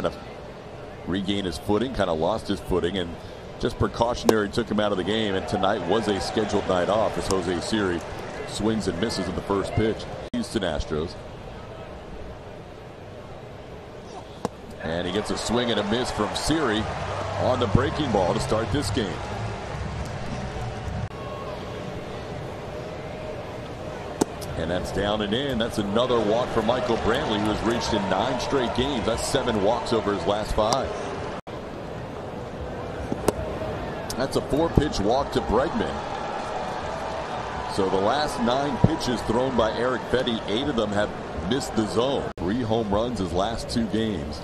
kind of regain his footing, kind of lost his footing, and just precautionary took him out of the game. And tonight was a scheduled night off as Jose Siri swings and misses in the first pitch. Houston Astros. And he gets a swing and a miss from Siri on the breaking ball to start this game. And that's down and in. That's another walk for Michael Brantley, who has reached in nine straight games. That's seven walks over his last five. That's a four pitch walk to Bregman. So the last nine pitches thrown by Eric Fedde, eight of them have missed the zone. Three home runs his last two games.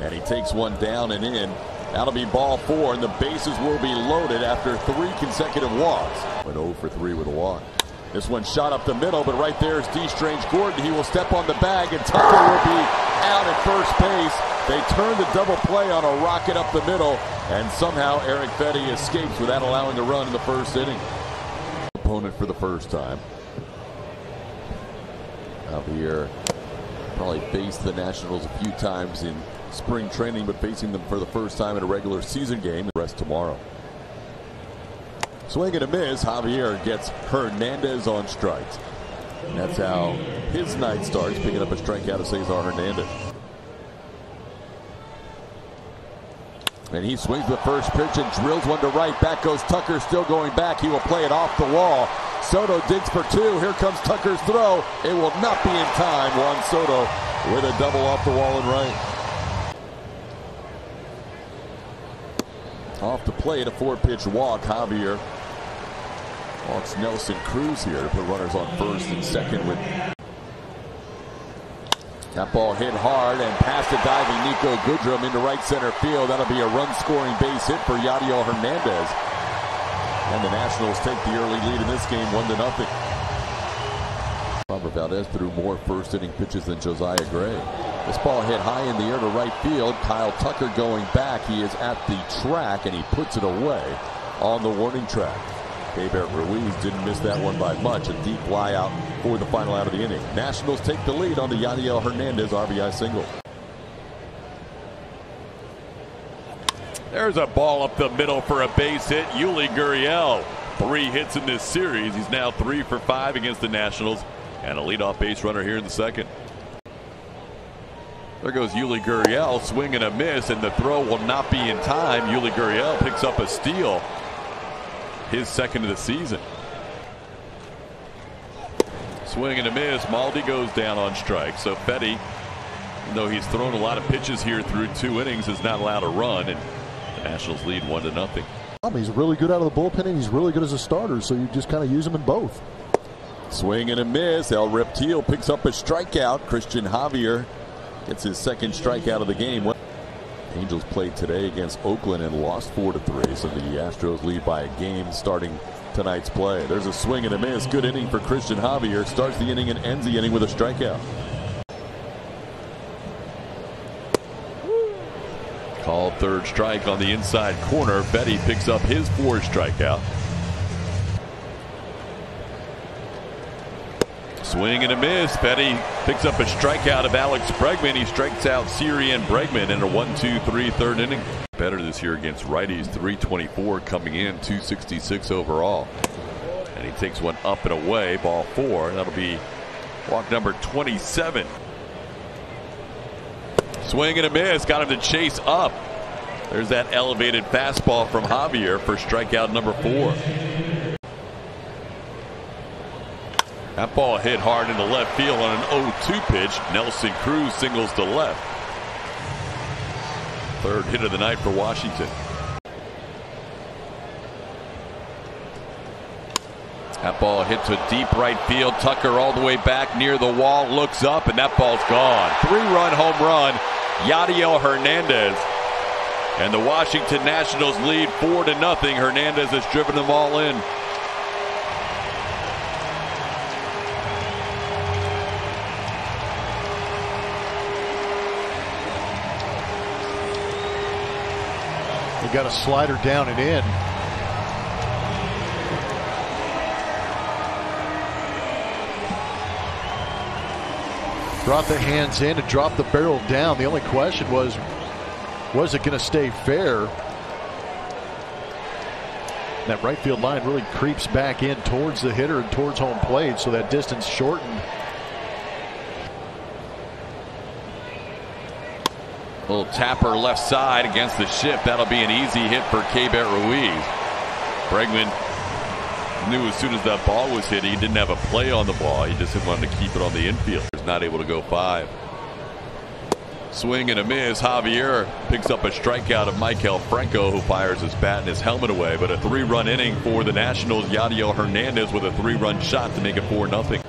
And he takes one down and in. That'll be ball four, and the bases will be loaded after three consecutive walks. Went 0 for 3 with a walk. This one shot up the middle, but right there is Dee Strange Gordon. He will step on the bag, and Tucker will be out at first base. They turn the double play on a rocket up the middle, and somehow Eric Fedde escapes without allowing a run in the first inning. Opponent for the first time. Javier probably faced the Nationals a few times in spring training, but facing them for the first time in a regular season game. The rest tomorrow. Swing and a miss. Javier gets Hernandez on strikes. And that's how his night starts, picking up a strikeout of Cesar Hernandez. And he swings the first pitch and drills one to right. Back goes Tucker, still going back. He will play it off the wall. Soto digs for two. Here comes Tucker's throw. It will not be in time. Juan Soto with a double off the wall and right. Off the plate, a four pitch walk. Javier walks Nelson Cruz here to put runners on first and second with that ball hit hard and past the diving Niko Goodrum into right center field. That'll be a run scoring base hit for Yadiel Hernandez. And the Nationals take the early lead in this game, one to nothing. Robert Valdez threw more first inning pitches than Josiah Gray. This ball hit high in the air to right field. Kyle Tucker going back. He is at the track and he puts it away on the warning track. Keibert Ruiz didn't miss that one by much. A deep fly out for the final out of the inning. Nationals take the lead on the Yadiel Hernandez RBI single. There's a ball up the middle for a base hit. Yuli Gurriel. Three hits in this series. He's now three for five against the Nationals. And a leadoff base runner here in the second. There goes Yuli Gurriel. Swing and a miss, and the throw will not be in time. Yuli Gurriel picks up a steal his second of the season. Swing and a miss. Maldi goes down on strike. So Fedde, though he's thrown a lot of pitches here through two innings, is not allowed to run. And the Nationals lead one to nothing. Um, he's really good out of the bullpen and he's really good as a starter. So you just kind of use him in both. Swing and a miss. El Reptil picks up a strikeout. Cristian Javier gets his second strikeout of the game. Angels played today against Oakland and lost 4 to 3. So the Astros lead by a game starting tonight's play. There's a swing and a miss. Good inning for Cristian Javier. Starts the inning and ends the inning with a strikeout. Called third strike on the inside corner. Fedde picks up his fourth strikeout. Swing and a miss. Fedde picks up a strikeout of Alex Bregman. He strikes out Siri and Bregman in a 1-2-3 third inning. Better this year against righties. 324 coming in, 266 overall. And he takes one up and away. Ball four. That'll be walk number 27. Swing and a miss. Got him to chase up. There's that elevated fastball from Javier for strikeout number four. That ball hit hard into left field on an 0-2 pitch. Nelson Cruz singles to left. Third hit of the night for Washington. That ball hit to deep right field. Tucker all the way back near the wall. Looks up and that ball's gone. Three-run home run. Yadiel Hernandez. And the Washington Nationals lead four to nothing. Hernandez has driven them all in. He got a slider down and in. Brought the hands in and dropped the barrel down. The only question was Was it going to stay fair? That right field line really creeps back in towards the hitter and towards home plate, so that distance shortened. Little tapper left side against the shift. That'll be an easy hit for Keibert Ruiz. Bregman knew as soon as that ball was hit, he didn't have a play on the ball. He just wanted to keep it on the infield. He's not able to go five. Swing and a miss. Javier picks up a strikeout of Maikel Franco, who fires his bat and his helmet away. But a three run inning for the Nationals. Yadiel Hernandez with a three run shot to make it 4 0.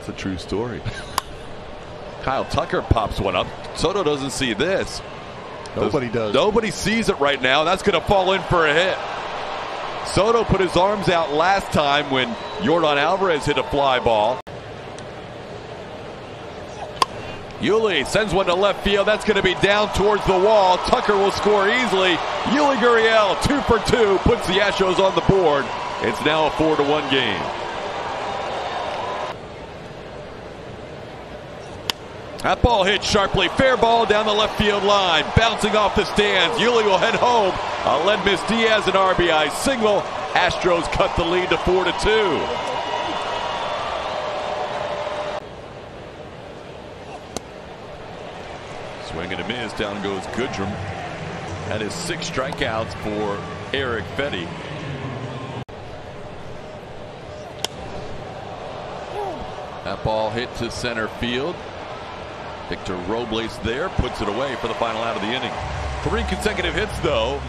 It's a true story. Kyle Tucker pops one up. Soto doesn't see this. Nobody does. Nobody sees it right now. That's going to fall in for a hit. Soto put his arms out last time when Yordan Alvarez hit a fly ball. Yuli sends one to left field. That's going to be down towards the wall. Tucker will score easily. Yuli Gurriel, two for two, puts the Astros on the board. It's now a four to one game. That ball hit sharply. Fair ball down the left field line. Bouncing off the stands. Yuli will head home. Aledmys Diaz an RBI single. Astros cut the lead to 4 to 2. Swing and a miss. Down goes Goodrum. That is six strikeouts for Eric Fedde. That ball hit to center field. Victor Robles there puts it away for the final out of the inning. Three consecutive hits, though,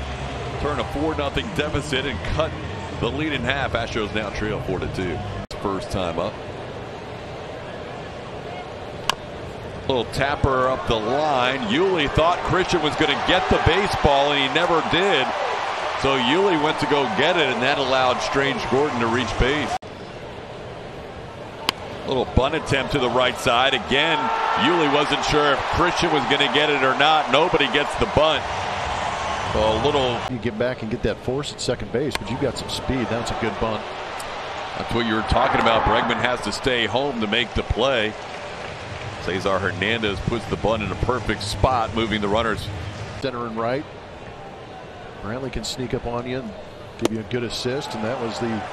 turn a 4 0 deficit and cut the lead in half. Astros now trail 4 2. First time up. Little tapper up the line. Yuli thought Cristian was going to get the baseball, and he never did. So Yuli went to go get it, and that allowed Strange Gordon to reach base. Little bunt attempt to the right side. Again, Yuli wasn't sure if Cristian was going to get it or not. Nobody gets the bunt. A little. You get back and get that force at second base, but you've got some speed. That's a good bunt. That's what you were talking about. Bregman has to stay home to make the play. Cesar Hernandez puts the bunt in a perfect spot, moving the runners center and right. Brantley can sneak up on you and give you a good assist, and that was the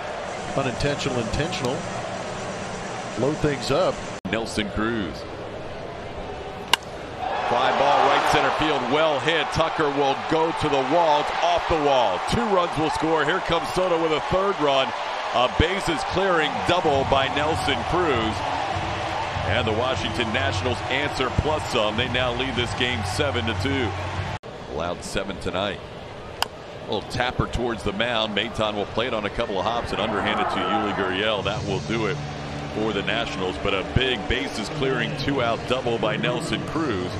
unintentional intentional. Load things up. Nelson Cruz. Fly ball right center field, well hit. Tucker will go to the wall. Off the wall. Two runs will score. Here comes Soto with a third run. A bases clearing double by Nelson Cruz. And the Washington Nationals answer plus some. They now lead this game 7 to 2. Allowed seven tonight. A little tapper towards the mound. Maton will play it on a couple of hops and underhand it to Yuli Gurriel. That will do it for the Nationals. But a big bases clearing two out double by Nelson Cruz.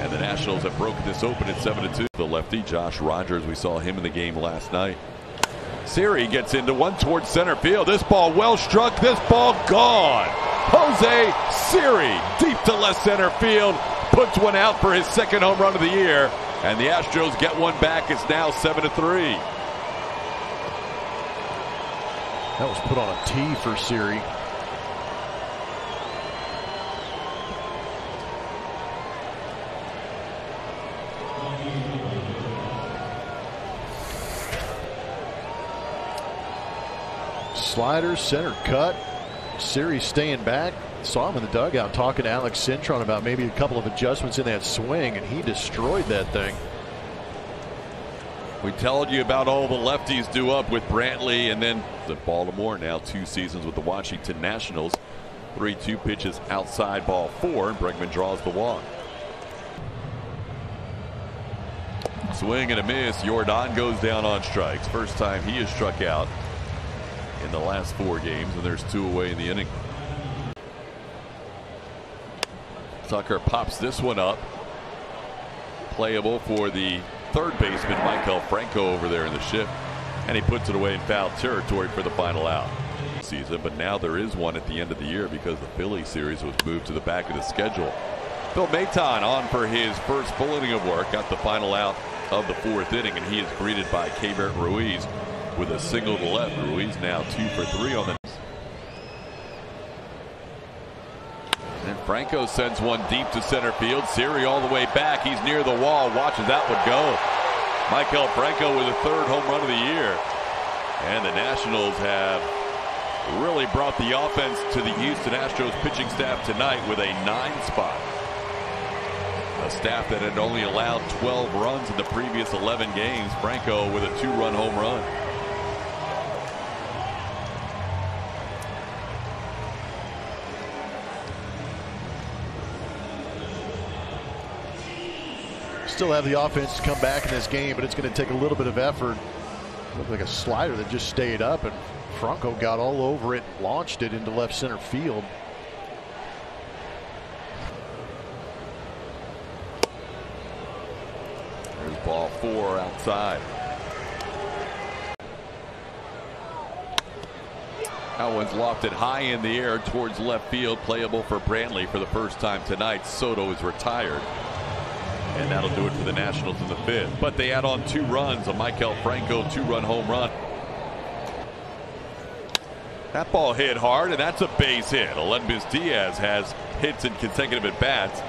And the Nationals have broken this open at 7 to 2. The lefty, Josh Rogers, we saw him in the game last night. Siri gets into one towards center field. This ball well struck. This ball gone. Jose Siri deep to left center field. Puts one out for his second home run of the year. And the Astros get one back. It's now 7 to 3. That was put on a tee for Siri. Slider, center cut. Siri staying back. Saw him in the dugout talking to Alex Cintron about maybe a couple of adjustments in that swing, and he destroyed that thing. We told you about all the lefties do up with Brantley and then the Baltimore now two seasons with the Washington Nationals. 3-2 pitches outside ball four and Bregman draws the walk. Swing and a miss. Yordan goes down on strikes. First time he has struck out in the last four games and there's two away in the inning. Tucker pops this one up. Playable for the third baseman Maikel Franco over there in the shift. And he puts it away in foul territory for the final out. Season, but now there is one at the end of the year because the Philly series was moved to the back of the schedule. Phil Maton on for his first full inning of work, got the final out of the fourth inning, and he is greeted by Keibert Ruiz with a single to left. Ruiz now two for three on the. And Franco sends one deep to center field. Siri all the way back. He's near the wall. Watches that one go. Maikel Franco with a third home run of the year. And the Nationals have really brought the offense to the Houston Astros pitching staff tonight with a nine spot. A staff that had only allowed 12 runs in the previous 11 games. Franco with a two run home run. Still have the offense to come back in this game, but it's going to take a little bit of effort. Looked like a slider that just stayed up, and Franco got all over it, launched it into left center field. There's ball four outside. That one's lofted high in the air towards left field, playable for Brantley for the first time tonight. Soto is retired. And that'll do it for the Nationals in the fifth. But they add on two runs, a Maikel Franco two-run home run. That ball hit hard, and that's a base hit. Aledmys Diaz has hits in consecutive at-bats,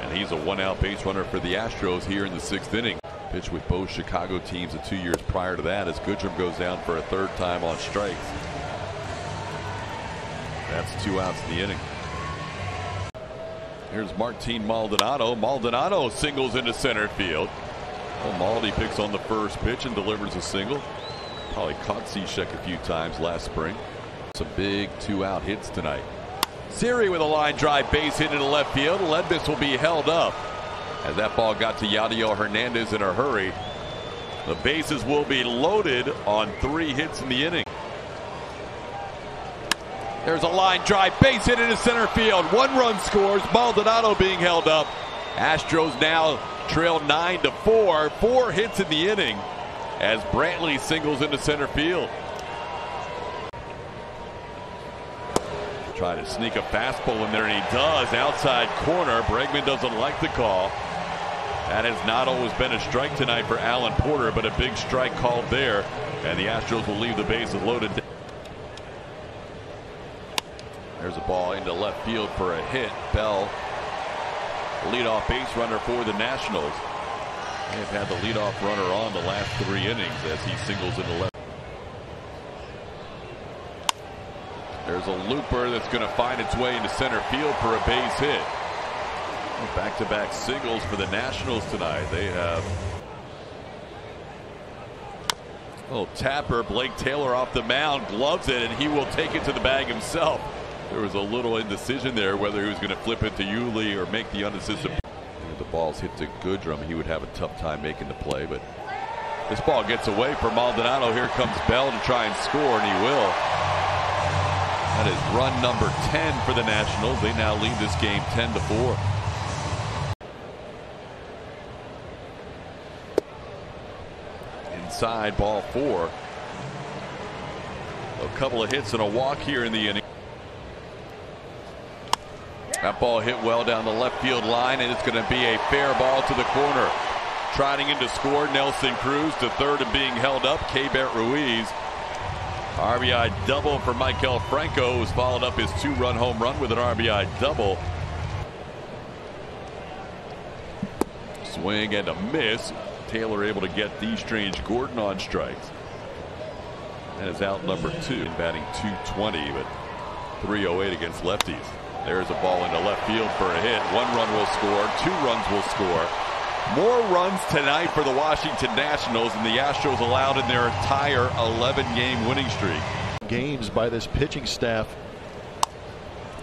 and he's a one-out base runner for the Astros here in the sixth inning. Pitched with both Chicago teams the two years prior to that as Goodrum goes down for a third time on strikes. That's two outs in the inning. Here's Martin Maldonado. Maldonado singles into center field. Well, Maldi picks on the first pitch and delivers a single. Probably caught Cishek a few times last spring. Some big two-out hits tonight. Siri with a line drive base hit into left field. Ledbis will be held up as that ball got to Yadiel Hernandez in a hurry. The bases will be loaded on three hits in the inning. There's a line drive base hit into center field. One run scores. Maldonado being held up. Astros now trail nine to four. Four hits in the inning as Brantley singles into center field. Try to sneak a fastball in there, and he does. Outside corner. Bregman doesn't like the call. That has not always been a strike tonight for Alan Porter, but a big strike called there. And the Astros will leave the bases loaded. There's a ball into left field for a hit. Bell, leadoff base runner for the Nationals. They've had the leadoff runner on the last three innings as he singles into left. There's a looper that's going to find its way into center field for a base hit. Back-to-back -back singles for the Nationals tonight. They have Oh, tapper Blake Taylor off the mound gloves it and he will take it to the bag himself. There was a little indecision there whether he was going to flip it to Yuli or make the unassisted. If the ball's hit to Goodrum, he would have a tough time making the play, but this ball gets away from Maldonado. Here comes Bell to try and score, and he will. That is run number 10 for the Nationals. They now lead this game 10 to 4. Inside ball four. A couple of hits and a walk here in the inning. That ball hit well down the left field line, and it's going to be a fair ball to the corner. Trotting in to score, Nelson Cruz to third and being held up. Keibert Ruiz. RBI double for Maikel Franco, who's followed up his two-run home run with an RBI double. Swing and a miss. Taylor able to get Dee Strange Gordon on strikes. That is out number two, In batting 220, but 308 against lefties. There's a ball into left field for a hit. One run will score. Two runs will score. More runs tonight for the Washington Nationals than the Astros allowed in their entire 11-game winning streak. Games by this pitching staff.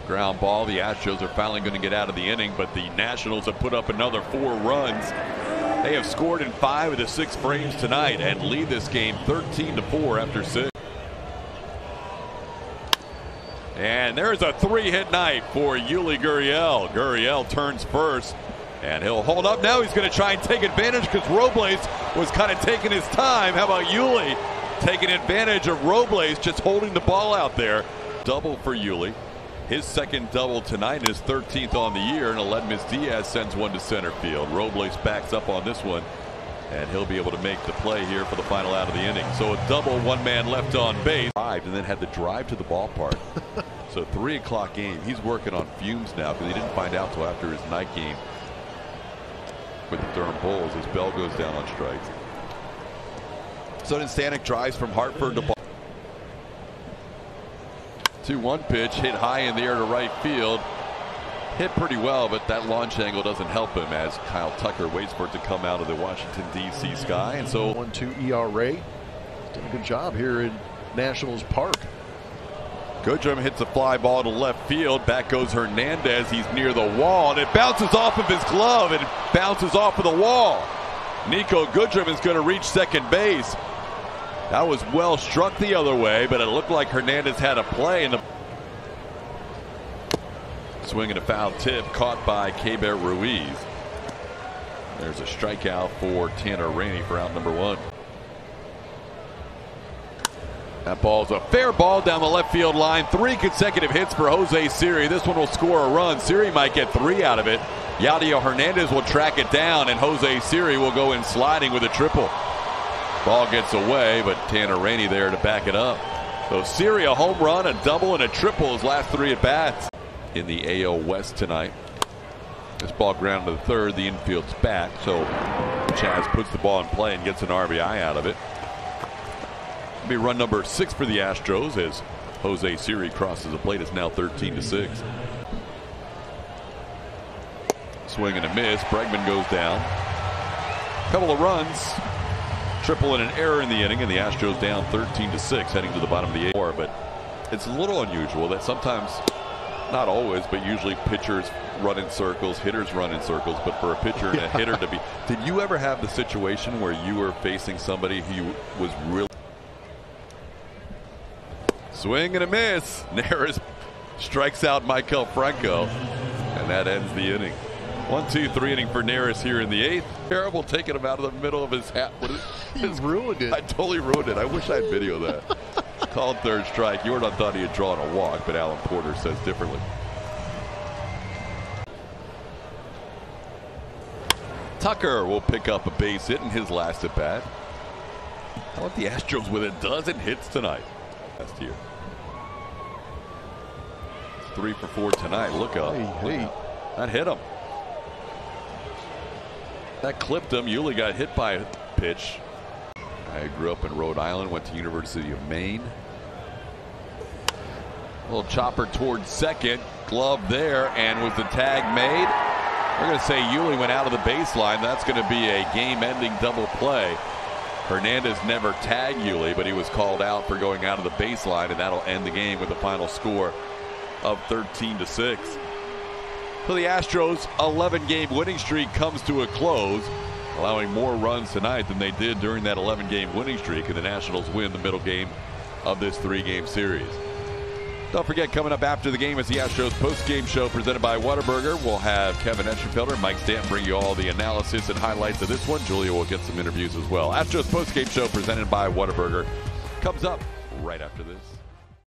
Ground ball. The Astros are finally going to get out of the inning, but the Nationals have put up another four runs. They have scored in five of the six frames tonight and lead this game 13 to 4 after six. And there's a three-hit night for Yuli Gurriel. Gurriel turns first, and he'll hold up. Now he's going to try and take advantage because Robles was kind of taking his time. How about Yuli taking advantage of Robles just holding the ball out there? Double for Yuli. His second double tonight, his 13th on the year, and Aledmys Diaz sends one to center field. Robles backs up on this one, and he'll be able to make the play here for the final out of the inning. So a double, one man left on base, and then had the drive to the ballpark. a 3 o'clock game. He's working on fumes now because he didn't find out till after his night game with the Durham Bulls as Bell goes down on strikes. So then Stanek drives from Hartford to Ball. 2-1 pitch hit high in the air to right field. Hit pretty well, but that launch angle doesn't help him as Kyle Tucker waits for it to come out of the Washington, D.C. sky. And so 1-2 ERA. Done a good job here in Nationals Park. Goodrum hits a fly ball to left field. Back goes Hernandez. He's near the wall, and it bounces off of his glove and bounces off of the wall. Niko Goodrum is going to reach second base. That was well struck the other way, but it looked like Hernandez had a play. in the swing and a foul tip caught by Keibert Ruiz. There's a strikeout for Tanner Rainey for out number one. That ball's a fair ball down the left field line. Three consecutive hits for Jose Siri. This one will score a run. Siri might get three out of it. Yadiel Hernandez will track it down, and Jose Siri will go in sliding with a triple. Ball gets away, but Tanner Rainey there to back it up. So Siri a home run, a double, and a triple his last three at bats in the AL West tonight. This ball ground to the third. The infield's back, so Chas puts the ball in play and gets an RBI out of it. Be run number six for the Astros as Jose Siri crosses the plate. It's now 13 to six. Swing and a miss. Bregman goes down. Couple of runs. Triple and an error in the inning, and the Astros down 13 to six, heading to the bottom of the eighth. But it's a little unusual that sometimes, not always, but usually pitchers run in circles, hitters run in circles. But for a pitcher and a hitter to be, did you ever have the situation where you were facing somebody who was really swing and a miss? Neris strikes out Maikel Franco, and that ends the inning. One, two, three inning for Neris here in the eighth. Terrible taking him out of the middle of his hat. What is, his, ruined it. I totally ruined it. I wish I'd video of that. Called third strike. Yordan thought he had drawn a walk, but Alan Porter says differently. Tucker will pick up a base hit in his last at bat. How about the Astros with a dozen hits tonight? Last year. Three for four tonight. Look up. Hey, hey. That hit him. That clipped him. Yuli got hit by a pitch. I grew up in Rhode Island, went to University of Maine. A little chopper towards second. Glove there, and was the tag made? We're going to say Yuli went out of the baseline. That's going to be a game-ending double play. Hernandez never tagged Yuli, but he was called out for going out of the baseline, and that'll end the game with a final score of 13 to 6. So the Astros 11 game winning streak comes to a close, allowing more runs tonight than they did during that 11 game winning streak. And the Nationals win the middle game of this three game series. Don't forget, coming up after the game is the Astros post game show presented by Whataburger. We'll have Kevin Eschenfelder and Mike Stamp bring you all the analysis and highlights of this one. Julia will get some interviews as well. Astros post game show presented by Whataburger comes up right after this.